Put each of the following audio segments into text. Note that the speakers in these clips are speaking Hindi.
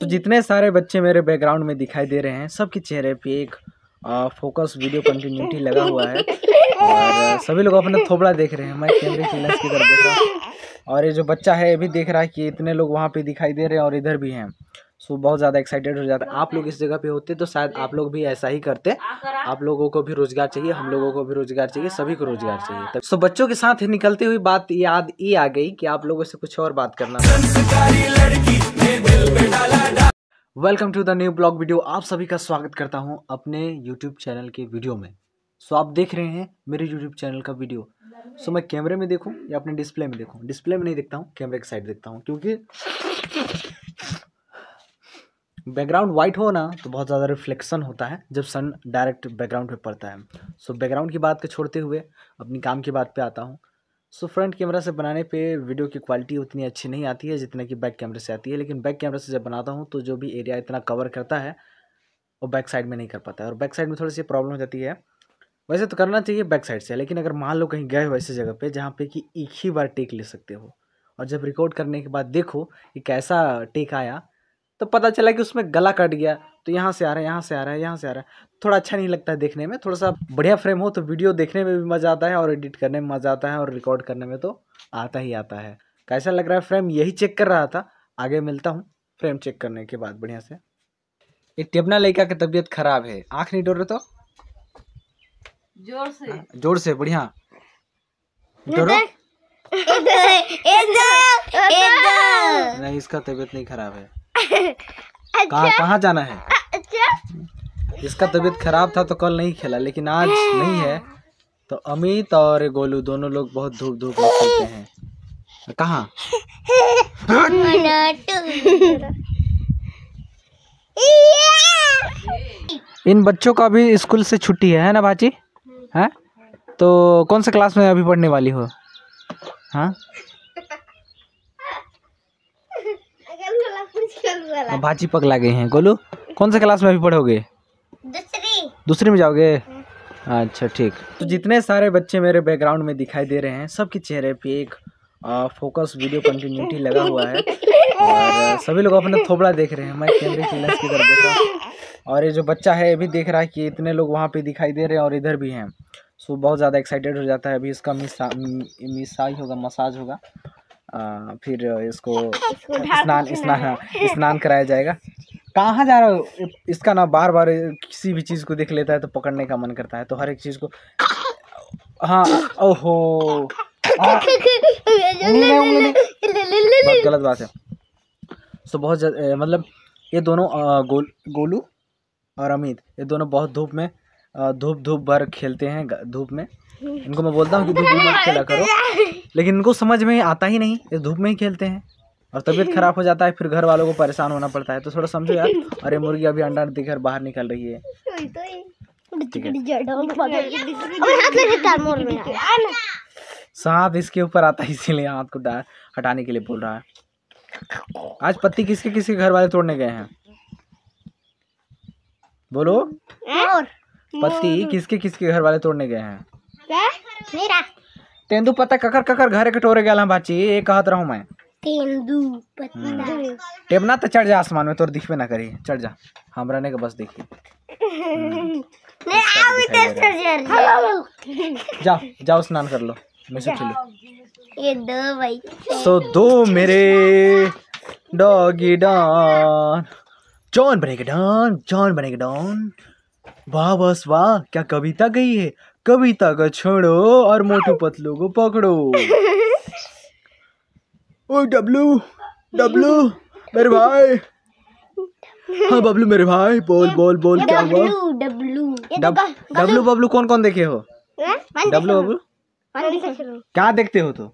तो जितने सारे बच्चे मेरे बैकग्राउंड में दिखाई दे रहे हैं, सबके चेहरे पे एक फोकस वीडियो कंटिन्यूटी लगा हुआ है। और सभी लोग अपना थोबड़ा देख रहे हैं, मैं कैमरे की लेंस की तरफ़ देख रहा हूँ। और ये जो बच्चा है, ये भी देख रहा है कि इतने लोग वहाँ पे दिखाई दे रहे हैं और इधर भी हैं। सो बहुत ज़्यादा एक्साइटेड हो जाता है। आप लोग इस जगह पे होते तो शायद आप लोग भी ऐसा ही करते। आप लोगों को भी रोज़गार चाहिए हम लोगों को भी रोज़गार चाहिए सभी को रोज़गार चाहिए। सो बच्चों के साथ निकलते हुई बात याद ये आ गई कि आप लोगों से कुछ और बात करना। Welcome to the new blog video आप सभी का स्वागत करता हूँ अपने यूट्यूब चैनल के वीडियो में। सो आप देख रहे हैं मेरे यूट्यूब चैनल का वीडियो सो मैं कैमरे में देखूँ या अपने डिस्प्ले में देखूँ? डिस्प्ले में नहीं देखता हूँ कैमरे की साइड देखता हूँ क्योंकि बैकग्राउंड वाइट हो ना तो बहुत ज़्यादा रिफ्लेक्शन होता है जब सन डायरेक्ट बैकग्राउंड पे पड़ता है। सो so, बैकग्राउंड की बात को छोड़ते हुए अपनी काम की बात पे आता हूँ। सो फ्रंट कैमरा से बनाने पे वीडियो की क्वालिटी उतनी अच्छी नहीं आती है जितना कि बैक कैमरे से आती है। लेकिन बैक कैमरा से जब बनाता हूँ तो जो भी एरिया इतना कवर करता है वो बैक साइड में नहीं कर पाता है। और बैक साइड में थोड़ी सी प्रॉब्लम हो जाती है। वैसे तो करना चाहिए बैक साइड से लेकिन अगर मान लो कहीं गए हो ऐसी जगह पे जहाँ पे कि एक ही बार टेक ले सकते हो। और जब रिकॉर्ड करने के बाद देखो कि कैसा टेक आया तो पता चला कि उसमें गला कट गया। तो यहाँ से आ रहा है यहाँ से आ रहा है यहाँ से आ रहा है। थोड़ा अच्छा नहीं लगता है देखने में। थोड़ा सा बढ़िया फ्रेम हो तो वीडियो देखने में भी मज़ा आता है और एडिट करने में मज़ा आता है और रिकॉर्ड करने में तो आता ही आता है। कैसा लग रहा है फ्रेम? यही चेक कर रहा था। आगे मिलता हूँ फ्रेम चेक करने के बाद बढ़िया से। ये टेबना लड़का की तबीयत खराब है। आँख नहीं डोर रहे तो? ज़ोर से। हाँ, ज़ोर से बढ़िया। डरो? नहीं इसका तबीयत नहीं खराब है। कहाँ कहाँ जाना है? अच्छा, इसका तबीयत खराब था तो कल नहीं खेला लेकिन आज नहीं है। तो अमित और गोलू दोनों लोग बहुत धूप धूप में खेलते हैं। कहाँ? इन बच्चों का भी स्कूल से छुट्टी है है ना बाची है? तो कौन से क्लास में अभी पढ़ने वाली हो? हाँ? बाची पगला गए हैं। गोलू कौन से क्लास में अभी पढ़ोगे? दूसरी। दूसरी में जाओगे? अच्छा ठीक। तो जितने सारे बच्चे मेरे बैकग्राउंड में दिखाई दे रहे हैं सबके चेहरे पे एक आ, फोकस वीडियो कंटिन्यूटी लगा हुआ है। और सभी लोग अपना थोबड़ा देख रहे हैं। मैं कैमरे की लेंस की तरफ़ देख रहा हूँ। और ये जो बच्चा है ये भी देख रहा है कि इतने लोग वहाँ पे दिखाई दे रहे हैं और इधर भी हैं। सो बहुत ज़्यादा एक्साइटेड हो जाता है। अभी इसका मिसा मिसाई होगा मसाज होगा। आ, फिर इसको स्नान स्नान स्नान कराया जाएगा। कहाँ जा रहा हो? इसका ना बार बार किसी भी चीज़ को देख लेता है तो पकड़ने का मन करता है तो हर एक चीज़ को हाँ ओहो। नहीं। बहुत गलत बात है। सो बहुत ज़्यादा- मतलब ये दोनों गोल गोलू और अमित ये दोनों बहुत धूप में धूप धूप भर खेलते हैं धूप में। इनको मैं बोलता हूँ कि धूप मत खेला करो। लेकिन इनको समझ में आता ही नहीं ये धूप में ही खेलते हैं। और तबीयत खराब हो जाता है फिर घर वालों को परेशान होना पड़ता है। तो थोड़ा समझो यार अरे मुर्गी अभी अंडा देकर बाहर निकल रही है। है। सांप इसके ऊपर आता है इसीलिए हाथ को डा- हटाने के लिए बोल रहा है। आज पत्ती किसके किसके घर वाले तोड़ने गए हैं? बोलो। पत्ती किसके किसके घर वाले तोड़ने गए हैं? मेरा। तेंदू पत्ता ककर ककर घरे कटोरे गया बाची ये कहत रहूँ मैं। तेंदू पत्ता। टेबना तो चढ़ जा आसमान में तोर दिखबे ना करी। चढ़ जा हम रहने के बस देखी। मैं आऊ इधर सर्जर जाओ जाओ स्नान कर लो मैं सब चलो। ये दो भाई। सो दो मेरे डॉगी डॉन। जॉन बनेगा डॉन जॉन बनेगा डॉन। वाह बस वाह क्या कविता गई है। कविता को छोड़ो और मोटू पतलू को पकड़ो। ओ डब्लू डब्लू मेरे भाई। हाँ बबलू मेरे भाई बोल बोल बोल क्या हुआ? W W. डब बबलू कौन कौन देखे हो? डब्लू बबलू? क्या देखते हो तो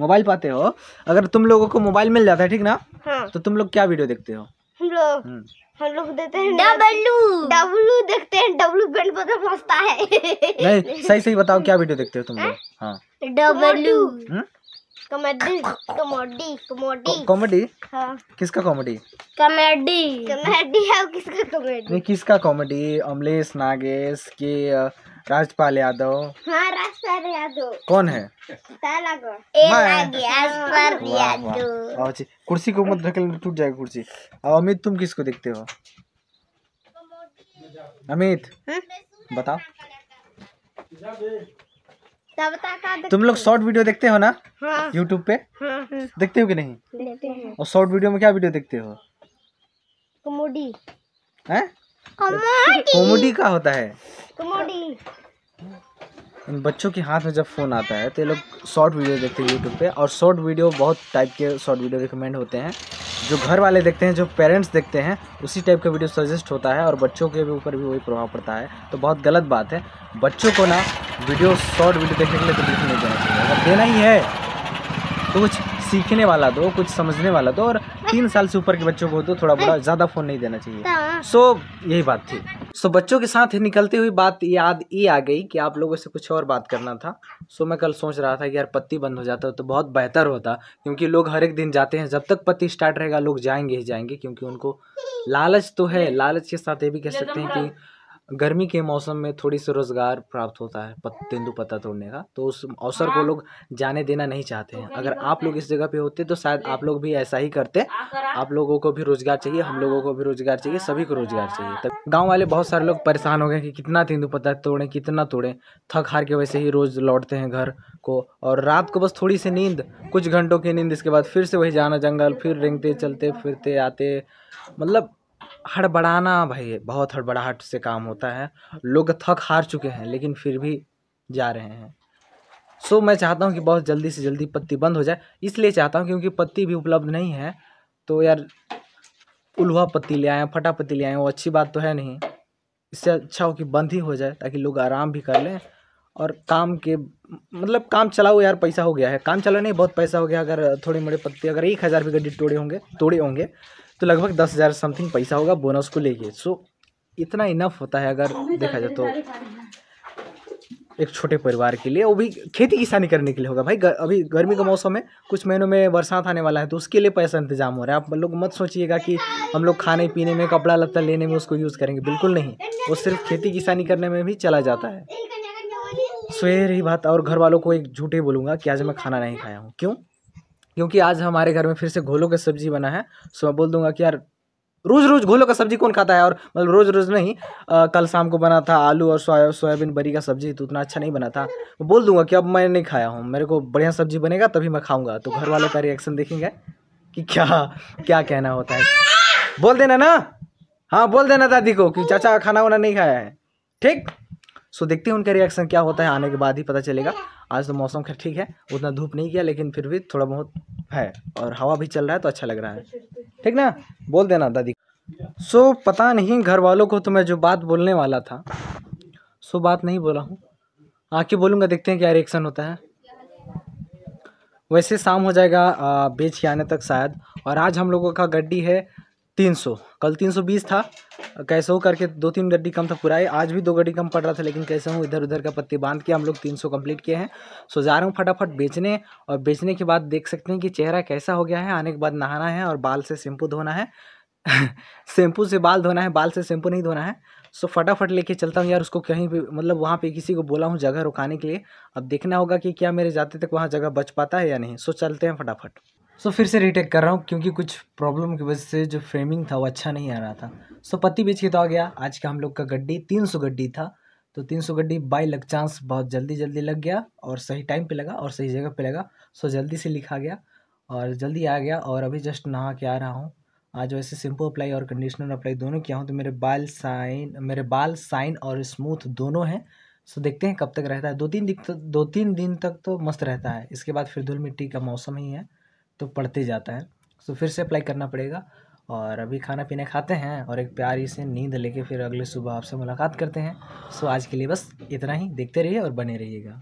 मोबाइल पाते हो? अगर तुम लोगों को मोबाइल मिल जाता है ठीक ना? हाँ। तो तुम लोग क्या वीडियो देखते हो? हम लोग हम्म, हम लोग देते हैं डब्लू डब्लू देखते हैं डब्लू बदल मस्ता है। नहीं सही सही बताओ क्या वीडियो देखते हो तुम लोग? हाँ? डब्लू हम्म? Comedy comedy comedy. कॉमेडी? हाँ। किसका कॉमेडी? कॉमेडी। कॉमेडी है किसका कॉमेडी? नहीं किसका कॉमेडी? अमलेश नागेश के राजपाल यादव। हाँ राजपाल यादव। कौन है? कुर्सी को मत ढकेल टूट जाएगी कुर्सी। अब अमित तुम किसको देखते हो? अमित बताओ। तब तुम लोग शॉर्ट वीडियो देखते हो ना? हाँ। यूट्यूब पे? हाँ देखते हो कि नहीं? लेते हैं। और शॉर्ट वीडियो में क्या वीडियो देखते हो? कमोडी। हैं? कमोडी का होता है? कमोडी इन बच्चों के हाथ में जब फ़ोन आता है तो ये लोग शॉर्ट वीडियो देखते हैं यूट्यूब पे और शॉर्ट वीडियो बहुत टाइप के शॉर्ट वीडियो रिकमेंड होते हैं। जो घर वाले देखते हैं जो पेरेंट्स देखते हैं उसी टाइप का वीडियो सजेस्ट होता है और बच्चों के भी ऊपर भी वही प्रभाव पड़ता है। तो बहुत गलत बात है। बच्चों को ना वीडियो शॉर्ट वीडियो देखने के लिए तो बिल्कुल नहीं देना चाहिए। अगर देना ही है तो कुछ सीखने वाला दो कुछ समझने वाला दो और तीन साल से ऊपर के बच्चों को तो थोड़ा बड़ा ज़्यादा फ़ोन नहीं देना चाहिए। सो यही बात थी। सो बच्चों के साथ निकलती हुई बात याद ये आ गई कि आप लोगों से कुछ और बात करना था। सो मैं कल सोच रहा था कि यार पत्ती बंद हो जाता तो बहुत बेहतर होता क्योंकि लोग हर एक दिन जाते हैं। जब तक पत्ती स्टार्ट रहेगा लोग जाएँगे ही जाएँगे क्योंकि उनको लालच तो है। लालच के साथ ये भी कह सकते हैं कि गर्मी के मौसम में थोड़ी सी रोज़गार प्राप्त होता है पत, तेंदु पत्ता तोड़ने का तो उस अवसर को लोग जाने देना नहीं चाहते हैं। अगर आप लोग इस जगह पे होते तो शायद आप लोग भी ऐसा ही करते। आप लोगों को भी रोज़गार चाहिए हम लोगों को भी रोज़गार चाहिए सभी को रोज़गार चाहिए। तब गाँव वाले बहुत सारे लोग परेशान हो गए कि कितना तेंदु पत्ता तोड़ें कितना तोड़ें। थक हार के वैसे ही रोज लौटते हैं घर को और रात को बस थोड़ी सी नींद कुछ घंटों की नींद इसके बाद फिर से वही जाना जंगल फिर रेंगते चलते फिरते आते। मतलब हड़बड़ाना भाई, बहुत हड़बड़ाहट से काम होता है। लोग थक हार चुके हैं, लेकिन फिर भी जा रहे हैं। सो मैं चाहता हूँ कि बहुत जल्दी से जल्दी पत्ती बंद हो जाए। इसलिए चाहता हूँ क्योंकि पत्ती भी उपलब्ध नहीं है। तो यार, उल्हा पत्ती ले आए, फटा पत्ती ले आए, वो अच्छी बात तो है नहीं। इससे अच्छा हो कि बंद ही हो जाए, ताकि लोग आराम भी कर लें। और काम के मतलब काम चलाओ यार, पैसा हो गया है। काम चला नहीं बहुत पैसा हो गया, अगर थोड़ी मोड़ी पत्ती, अगर एक हज़ार भी गड्डी तोड़े होंगे तोड़े होंगे। तो लगभग दस हज़ार समथिंग पैसा होगा बोनस को लेके। सो इतना इनफ होता है अगर देखा जाए तो एक छोटे परिवार के लिए। वो भी खेती किसानी करने के लिए होगा। भाई ग, अभी गर्मी का मौसम है कुछ महीनों में बरसात आने वाला है तो उसके लिए पैसा इंतज़ाम हो रहा है। आप लोग मत सोचिएगा कि हम लोग खाने पीने में कपड़ा लत्ता लेने में उसको यूज़ करेंगे। बिल्कुल नहीं। वो सिर्फ़ खेती किसानी करने में भी चला जाता है। सो ये रही बात और घर वालों को एक झूठे बोलूँगा कि आज मैं खाना नहीं खाया हूँ। क्यों? क्योंकि आज हमारे घर में फिर से घोलों का सब्ज़ी बना है। सो मैं बोल दूँगा कि यार रोज़ रोज़ घोलों का सब्ज़ी कौन खाता है? और मतलब रोज़ रोज़ नहीं आ, कल शाम को बना था आलू और सोया सोयाबीन बरी का सब्ज़ी तो उतना अच्छा नहीं बना था। मैं बोल दूँगा कि अब मैं नहीं खाया हूँ मेरे को बढ़िया सब्ज़ी बनेगा तभी मैं खाऊँगा। तो घर वालों का रिएक्शन देखेंगे कि क्या क्या कहना होता है। बोल देना ना? हाँ बोल देना दादी को कि चाचा खाना वाना नहीं खाया है। ठीक? सो देखते हैं उनका रिएक्शन क्या होता है, आने के बाद ही पता चलेगा। आज तो मौसम खैर ठीक है, उतना धूप नहीं किया, लेकिन फिर भी थोड़ा बहुत है और हवा भी चल रहा है तो अच्छा लग रहा है। ठीक ना? बोल देना दादी। सो पता नहीं घर वालों को तो मैं जो बात बोलने वाला था सो बात नहीं बोला हूँ। आके बोलूँगा, देखते हैं क्या रिएक्शन होता है। वैसे शाम हो जाएगा बेच के आने तक शायद, और आज हम लोगों का गड्डी है तीन सौ। कल तीन सौ बीस था। कैसे हो करके दो तीन गड्डी कम था पूरा आज भी दो गड्डी कम पड़ रहा था, लेकिन कैसे हूँ इधर उधर का पत्ती बाँध के हम लोग तीन सौ कंप्लीट किए हैं। सो जा रहा हूँ फटाफट बेचने, और बेचने के बाद देख सकते हैं कि चेहरा कैसा हो गया है। आने के बाद नहाना है, और बाल से शैम्पू धोना है। शैम्पू से बाल धोना है, बाल से शैम्पू नहीं धोना है। सो फटाफट लेके चलता हूँ यार, उसको कहीं भी मतलब वहाँ पे किसी को बोला हूँ जगह रुकाने के लिए। अब देखना होगा कि क्या मेरे जाते तक वहाँ जगह बच पाता है या नहीं। सो चलते हैं फटाफट। सो फिर से रीटेक कर रहा हूँ क्योंकि कुछ प्रॉब्लम की वजह से जो फ्रेमिंग था वो अच्छा नहीं आ रहा था। सो पत्ती बेच के तो आ गया। आज का हम लोग का गड्डी तीन सौ गड्डी था। तो तीन सौ गड्डी बाई लक चांस बहुत जल्दी जल्दी लग गया और सही टाइम पे लगा और सही जगह पे लगा। सो जल्दी से लिखा गया और जल्दी आ गया और अभी जस्ट नहा के आ रहा हूँ। आज वैसे शैम्पू अप्लाई और कंडीशनर अप्लाई दोनों किया हूँ तो मेरे बाल साइन मेरे बाल साइन और स्मूथ दोनों हैं। सो देखते हैं कब तक रहता है। दो तीन दिन दो तीन दिन तक तो मस्त रहता है। इसके बाद फिर धूल मिट्टी का मौसम ही है। तो पड़ते जाता है। सो फिर से अप्लाई करना पड़ेगा और अभी खाना पीना खाते हैं और एक प्यारी से नींद लेके फिर अगले सुबह आपसे मुलाकात करते हैं। सो आज के लिए बस इतना ही। देखते रहिए और बने रहिएगा।